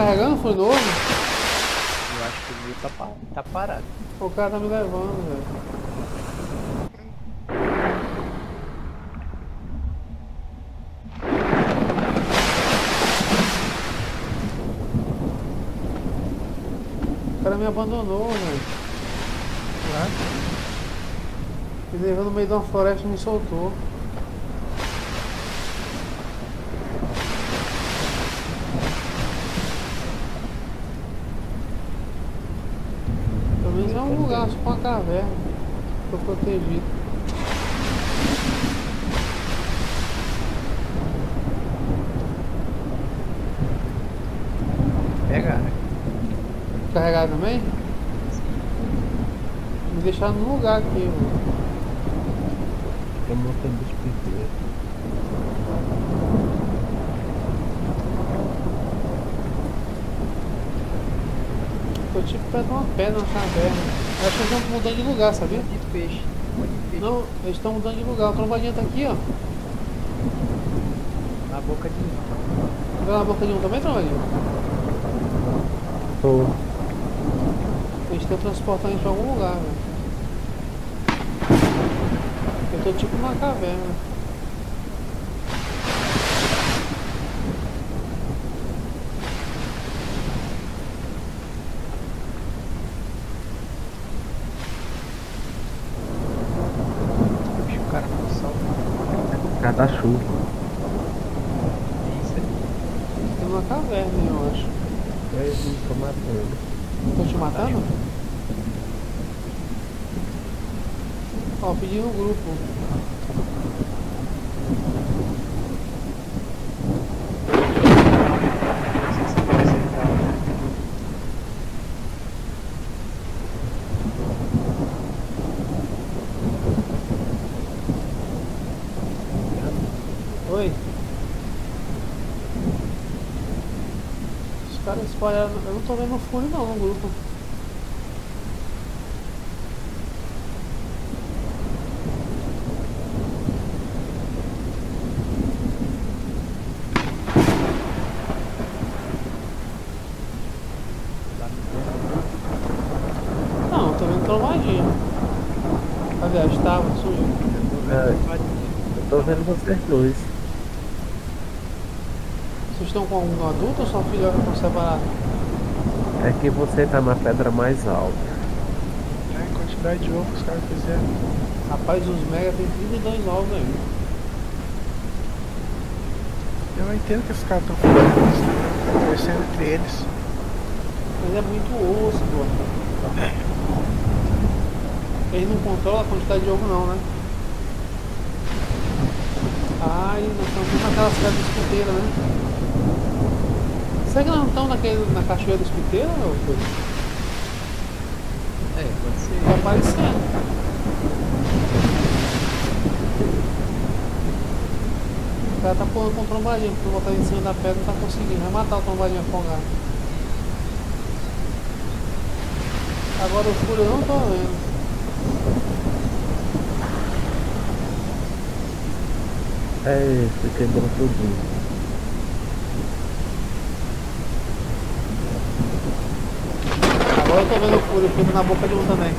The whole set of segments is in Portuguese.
carregando, foi novo? Eu acho que o meu tá, tá parado. O cara tá me levando, velho. O cara me abandonou, velho. Ele levou no meio de uma floresta e me soltou. Pelo um lugar, tipo uma caverna. Tô protegido. Pega, né? Carregar também? Me deixaram num lugar aqui, mano. Tô montando os pneus. Tô tipo perto de uma pedra, uma caverna. Eu acho que eles estão mudando de lugar, sabia? De peixe. Monte de peixe. Não, eles estão mudando de lugar. A trombadinha tá aqui, ó. Na boca de um. Vê na boca de um também, trombadinha? Tô. Eles estão transportando a gente pra algum lugar, velho. Eu tô tipo numa caverna. Puxa o cara no sol. Por causa da chuva. É isso. Tô numa caverna, eu acho. Eu não tô matando. Tô te matando? Ó, pedi no grupo. Não sei se vai acertar. Oi? Espalharam. Eu não tô vendo o fone não no grupo. Não, eu tô vendo trombadinha. Aliás, estava, sumiu. É, eu tô vendo vocês dois. Vocês estão com algum adulto ou só filhote estão separados? É que você tá na pedra mais alta. É, a quantidade de ovo que os caras fizeram. Rapaz, os Mega tem 32 ovos aí. Eu não entendo que os caras estão fazendo isso. Conversando entre eles. Mas é muito osso, pô. Eles não controlam a quantidade de ovo não, né? Ai, nós estamos naquelas pedras escuteiras, né? Será que nós não estamos naquele, na cachoeira escuteira, ou coisa? É, pode ser. Tá aparecendo. O cara tá pulando com o trombadinho, porque botar em cima da pedra não tá conseguindo. Vai matar o trombadinho afogado. Agora o furo eu não tô vendo. É esse, quebrou tudinho. Agora eu tô vendo o furo, eu fico na boca de um também.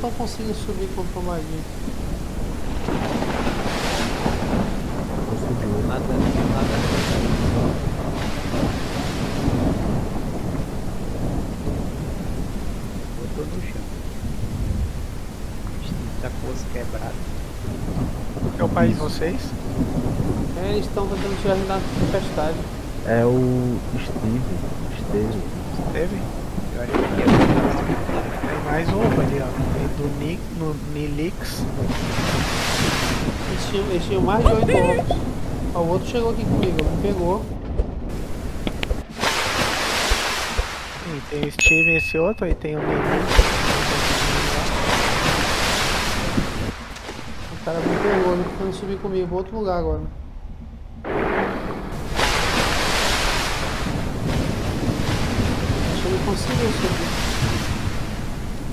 Não conseguindo subir com o trombadinho. Conseguiu. Nada, nada. Botou no chão. Tá com osso quebrado. É o país de vocês? É, eles estão tentando tirar a gente da tempestade. É o Steve. Steve. Teve? Eu acho que é. Tem mais ovo ali, ó. Tem do Nick, no Nilix. Eles tinham, eles tinham mais de 8 ovos. Ó, o outro chegou aqui comigo, me pegou. Sim, tem o Steven esse outro, aí tem o Nilix. O cara ele foi subir comigo pra outro lugar agora. Acho que ele conseguiu subir.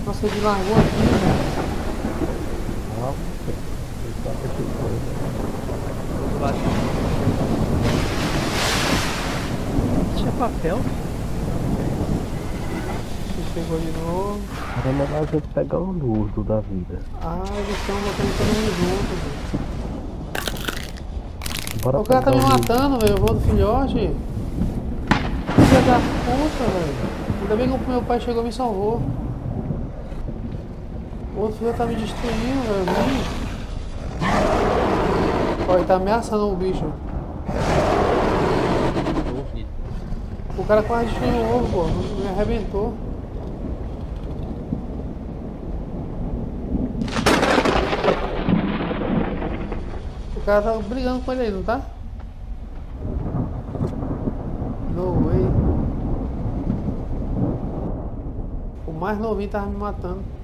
Nossa, ele largou aqui? Ah, ele tá aqui fora. Outro. Tinha papel? Pegou de novo. Era melhor a gente pegar o luto da vida. Ah, eles estão botando todo mundo junto, velho. Bora O cara tá me matando, velho. Eu vou do filhote. Filha da puta, velho. Ainda bem que o meu pai chegou e me salvou. O outro filho tá me destruindo, velho. Olha, ele tá ameaçando o bicho. O cara quase destruiu o ovo, pô. Me arrebentou. Cara tá brigando com ele aí, não tá? No way. O mais novinho tava me matando.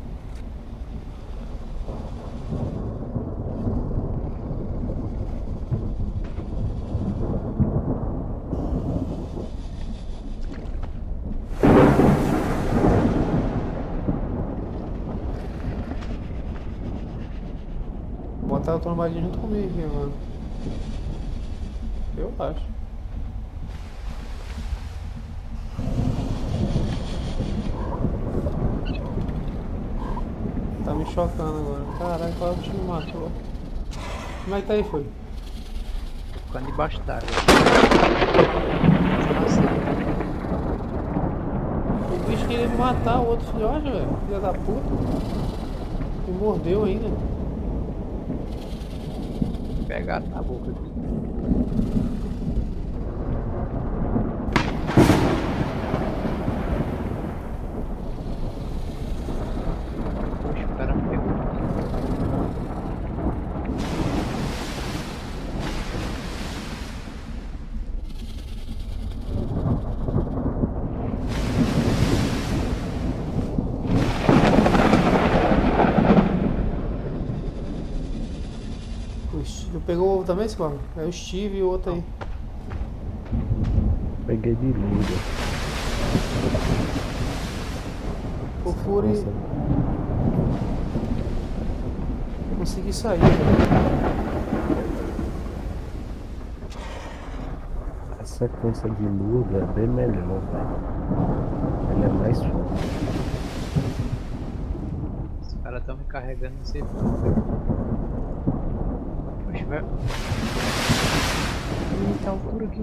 O trombadinho junto comigo aqui, mano. Eu acho. Tá me chocando agora. Caralho, qual bicho me matou? Como é que tá aí, foi? Ficando debaixo d'água. O bicho queria me matar, o outro filhote, velho. Filha da puta. Me mordeu ainda. Pegar na boca aqui. Poxa, o cara me pegou. O Steve pegou o ovo também, Scorpion? É o Steve e o outro aí. Peguei de luda. O Fury Nossa, consegui sair, velho. a sequência de luda é bem melhor, velho. Ele é mais forte. Os caras estão me carregando no sei Poxa, velho. Eita, a altura que.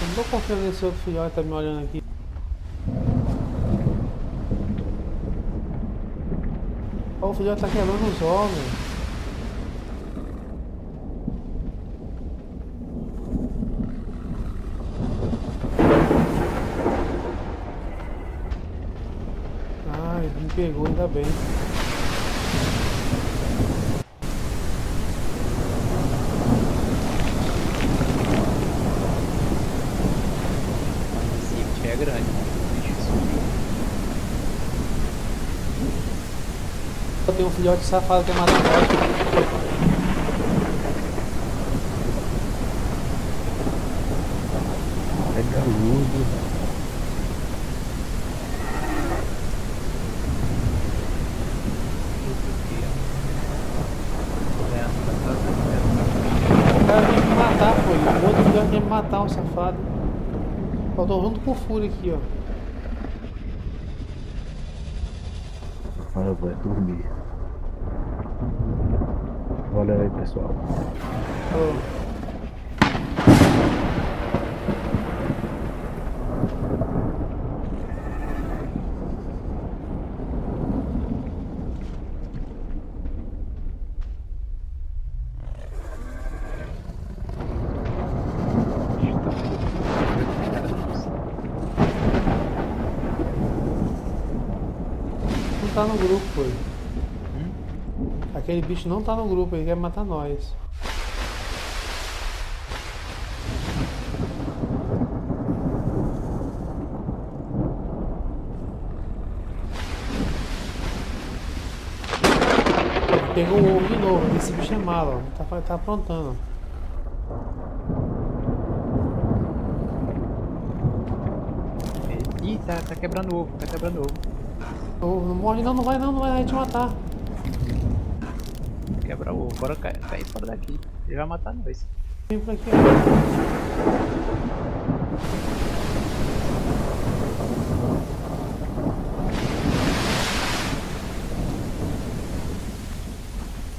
Eu não tô confiando nesse outro filhote tá me olhando aqui. Ó, o filhote tá quebrando os ovos. Ah, ele me pegou, ainda bem. É tenho um filhote safado que é matar nós. Pega luda. O cara veio me matar, foi. O outro filhote veio me matar, um safado. Eu tô junto com o Fúria aqui, ó. Ah, eu vou dormir. Olha aí, pessoal. tá no grupo, pô. Hum? Aquele bicho não tá no grupo, ele quer matar nós. Pegou o ovo de novo, esse bicho é malo, ó. Tá, tá aprontando. Ih, tá, tá quebrando ovo, tá quebrando ovo. Ô, não morre não, não vai não, não vai te matar. Quebra o ovo, bora cair, cair fora daqui. Ele vai matar nós. Vem por aqui.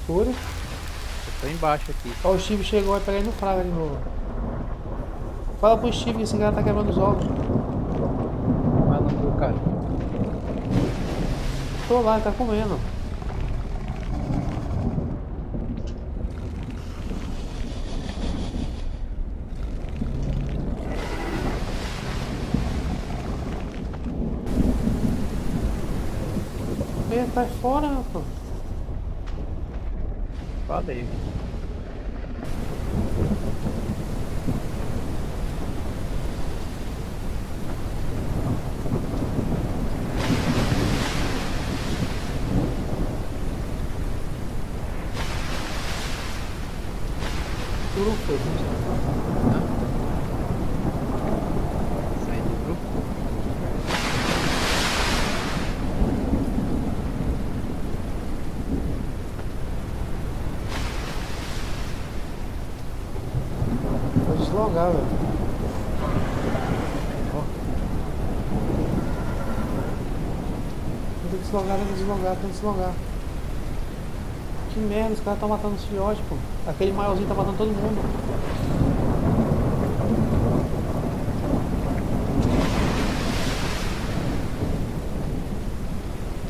Fura. Eu tô embaixo aqui. Ó, o Steve chegou, vai pegar ele no fraga de novo. Fala pro Steve que esse cara tá quebrando os ovos. Qual o nome do cara? Tô lá, tá comendo. Ele tá fora, pô. Falei. Tudo foi. Sai do grupo. Vou deslogar, velho. Tem que deslogar, tem que deslogar, tem que deslogar. Que merda, os caras estão matando os filhotes, pô. Aquele maiorzinho tá matando todo mundo.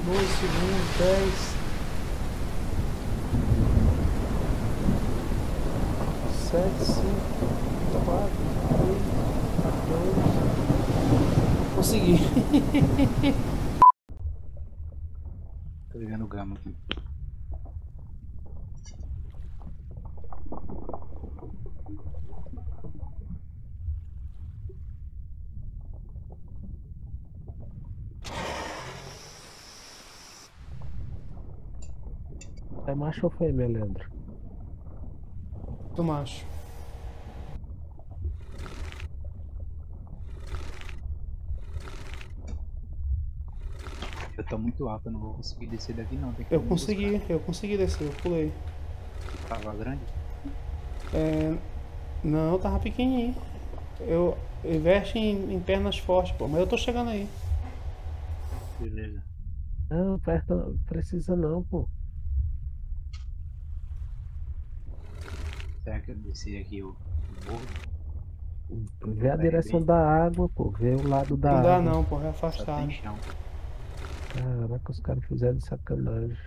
Dois segundos, dez. Dois. Consegui. Tô ligando o gama aqui. É macho ou fêmea, Leandro? Do macho. Eu tô muito alto, eu não vou conseguir descer daqui não. Tem que Eu consegui, eu consegui descer, eu pulei. buscar. Tava grande? É, não, tava pequenininho. Eu investe em, em pernas fortes, pô, mas eu tô chegando aí. Beleza. Não, perto, precisa não, pô. Será que eu desci aqui o morro? Vê a Peraí, direção da água, pô. Vê o lado da não dá água. não, pô, é Só afastado. tem chão. Caraca, os caras fizeram de sacanagem.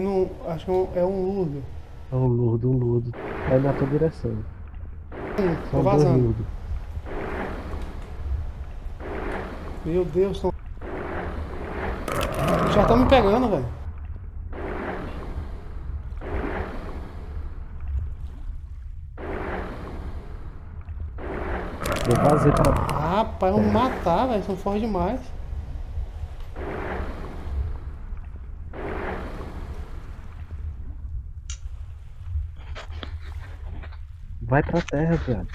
Não, acho que é um- é um lurdo. É um lurdo, um lurdo. Vai na tua direção. Hum, tô vazando. Meu Deus, tão... Já estão me pegando, velho. Eu vazei pra. Rapaz, vão me matar, velho. São fortes demais. Vai pra terra, velho.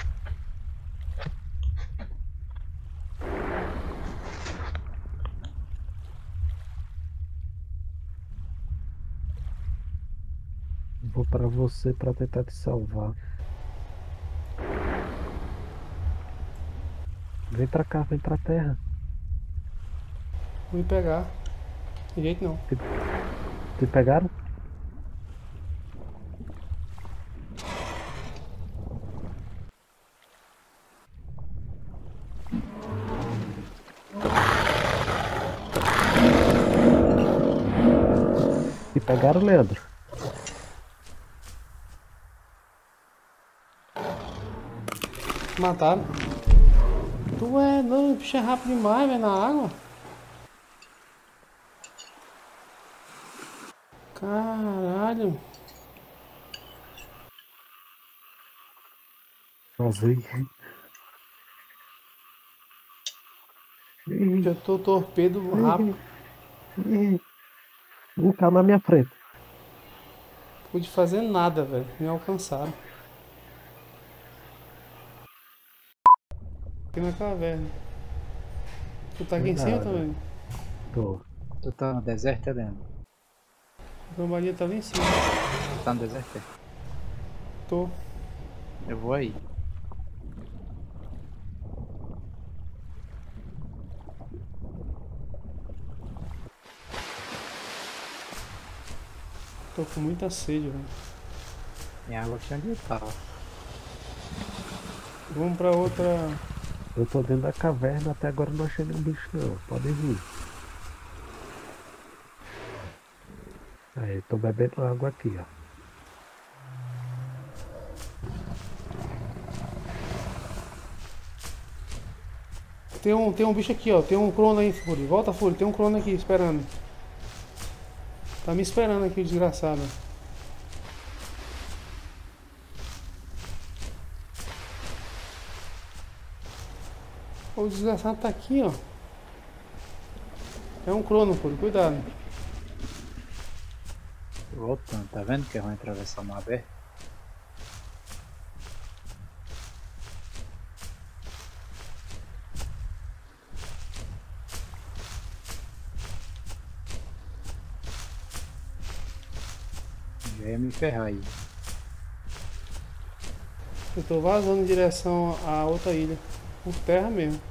Vou pra você pra tentar te salvar. Vem pra cá, vem pra terra. Vou me pegar. De jeito não. Te pegaram? Te pegaram, Leandro? Mataram. Tu é doido, o bicho é rápido demais, velho, na água. Caralho. Ih, Eu tô torpedo rápido. Um carro na minha frente. Pude fazer nada, velho. Me alcançaram. Aqui na caverna. Tu tá aqui em cima Cuidado. também? Tô. Tu tá no deserto, é dentro? A bombaria tá ali em cima. Tu tá no deserto? é? Tô. Eu vou aí. Tô com muita sede, velho. Minha água tinha eu tava. Vamos pra outra. Eu tô dentro da caverna, até agora não achei nenhum bicho não. Podem vir. Aí, tô bebendo água aqui, ó. Tem um, tem um bicho aqui, ó. Tem um crono aí, Fúria. Volta, Fúria. Tem um crono aqui esperando. Tá me esperando aqui, desgraçado. O desgraçado tá aqui, ó. É um crono, Fúria. Cuidado. Voltando, tá vendo que é ruim atravessar o mar aberto? Já ia me ferrar aí. Eu tô vazando em direção a outra ilha. Por terra mesmo.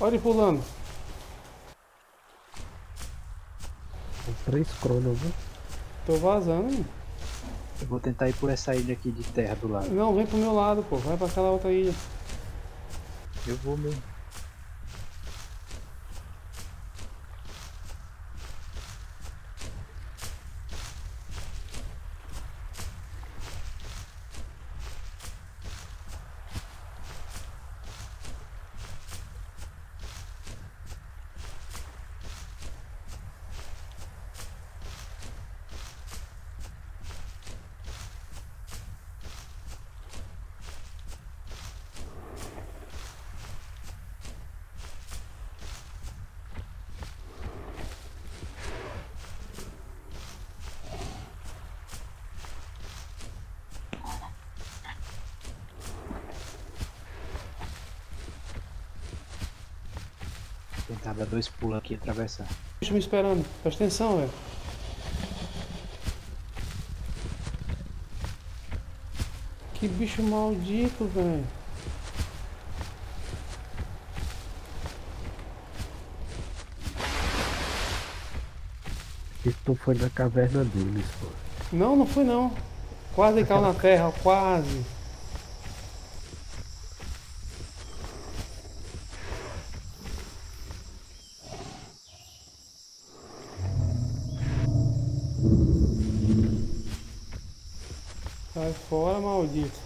Olha ele pulando. Três cronos, viu? Tô vazando. Eu vou tentar ir por essa ilha aqui de terra do lado. Não, vem pro meu lado, pô. Vai pra aquela outra ilha. Eu vou mesmo. Tentar dar dois pulos aqui e atravessar. Bicho me esperando. Presta atenção, velho. Que bicho maldito, velho. E tu foi na caverna deles, pô. Não, não fui não. Quase caiu na terra, quase. Maldito.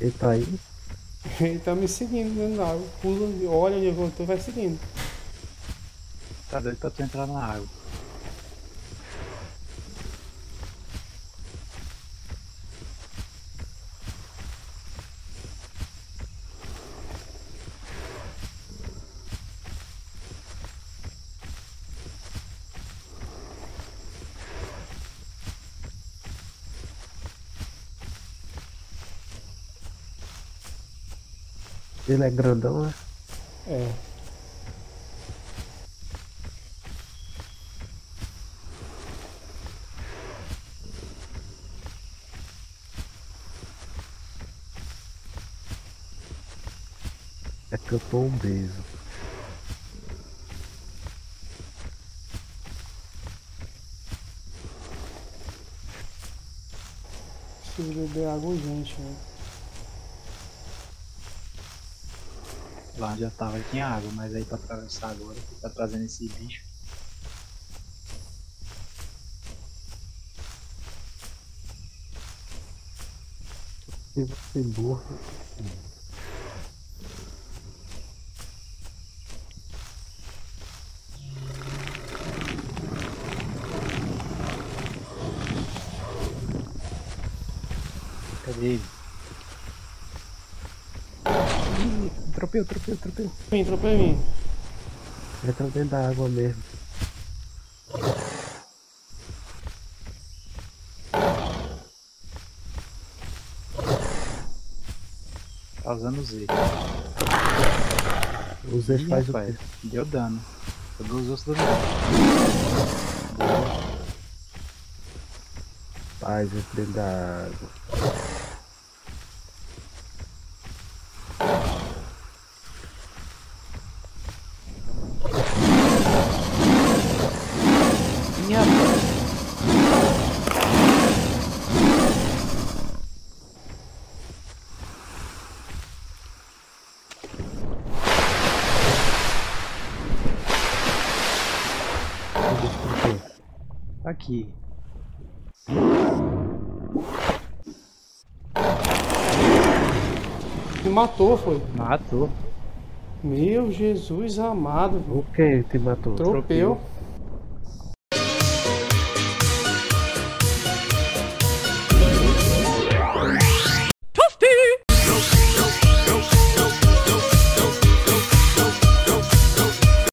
Ele tá aí. Ele tá me seguindo dentro da água. Pula, olha onde eu vou, vai seguindo. Tá doido pra tu entrar na água. Ele é grandão, né? É. É que eu tô obeso. Preciso beber água urgente, velho. Lá onde eu tava tinha água, mas aí pra atravessar agora, que tá trazendo esse bicho. Se você burro. Cadê ele? Ih, Tropeu, tropeu, tropeu. Vem, entrou em mim. Entra dentro da água mesmo. Tá usando o Z. O Ih, faz o rapaz, quê? Deu dano. Pegou os ossos do Boa. Faz entra dentro da água. Aqui. Me matou, foi. Matou. Meu Jesus amado. O que te matou? Tropeu.